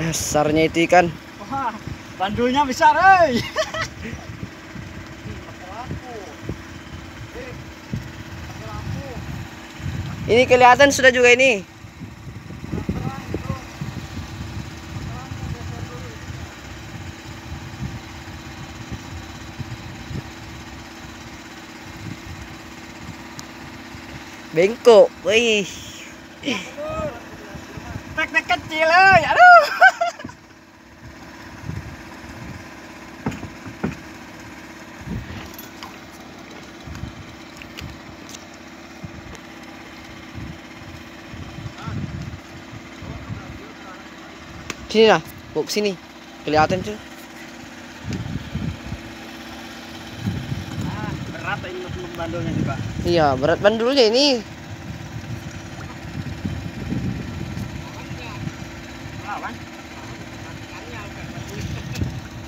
Besarnya itu ikan. Wah, besar, hei. Ini kelihatan sudah juga ini. Bengkok, wih. Tek-tek kecil, hei. Sini lah, bawa ke sini. Kelihatan tuh. Ah, berat ini untuk bandunya juga. Iya, berat bandulnya ini. Lawan.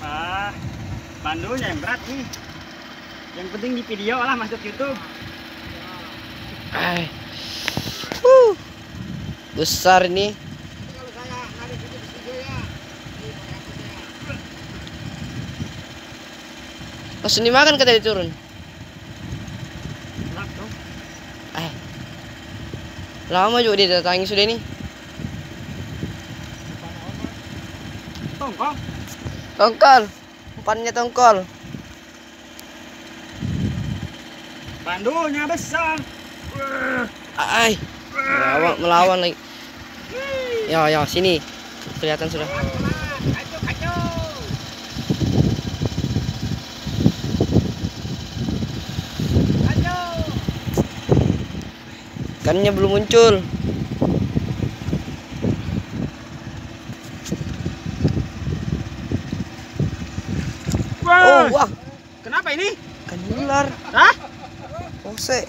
Ah, bandunya yang berat nih. Yang penting di video lah masuk YouTube. Ay. Wuh. Besar ini. Langsung dimakan kata dia turun. Berat tuh. Eh. Lama juga dia datangi sudah ini. Tongkol. Tongkol. Umpannya tongkol. Bandunya besar. Ay. Melawan, melawan lagi. Ya, ya, sini. Kelihatan sudah. Ikannya belum muncul. Oh, wah. Kenapa ini? Ikan ular. Hah? Ose.